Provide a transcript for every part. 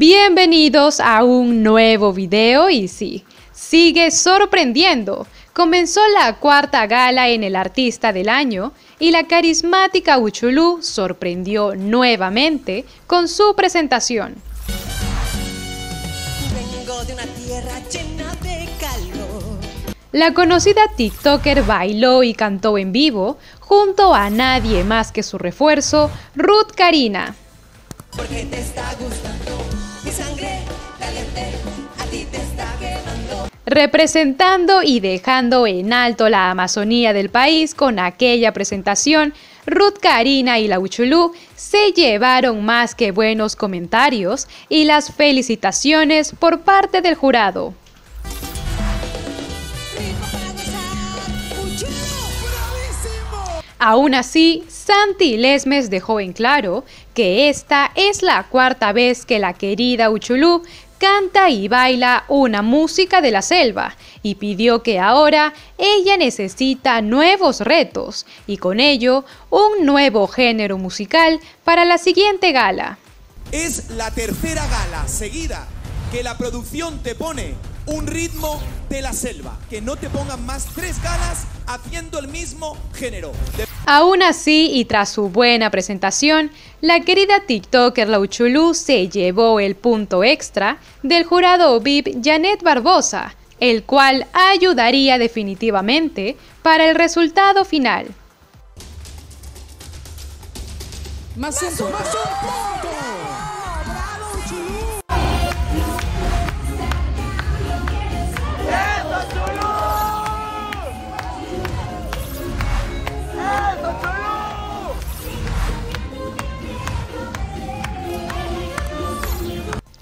Bienvenidos a un nuevo video y sí, sigue sorprendiendo. Comenzó la cuarta gala en el Artista del Año y la carismática Uchulú sorprendió nuevamente con su presentación. La conocida TikToker bailó y cantó en vivo junto a nadie más que su refuerzo, Ruth Karina. Representando y dejando en alto la Amazonía del país con aquella presentación, Ruth Karina y la Uchulú se llevaron más que buenos comentarios y las felicitaciones por parte del jurado. Aún así, Santi Lesmes dejó en claro que esta es la cuarta vez que la querida Uchulú canta y baila una música de la selva y pidió que ahora ella necesita nuevos retos y con ello un nuevo género musical para la siguiente gala. Es la tercera gala seguida que la producción te pone un ritmo de la selva, que no te pongan más tres galas haciendo el mismo género. Aún así, y tras su buena presentación, la querida TikToker Lauchulú se llevó el punto extra del jurado VIP Janet Barbosa, el cual ayudaría definitivamente para el resultado final. Más más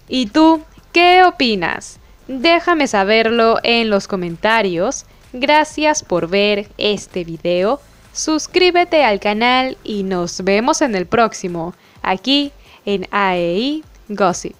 ¿Y tú qué opinas? Déjame saberlo en los comentarios. Gracias por ver este video. Suscríbete al canal y nos vemos en el próximo, aquí en AEI Gossip.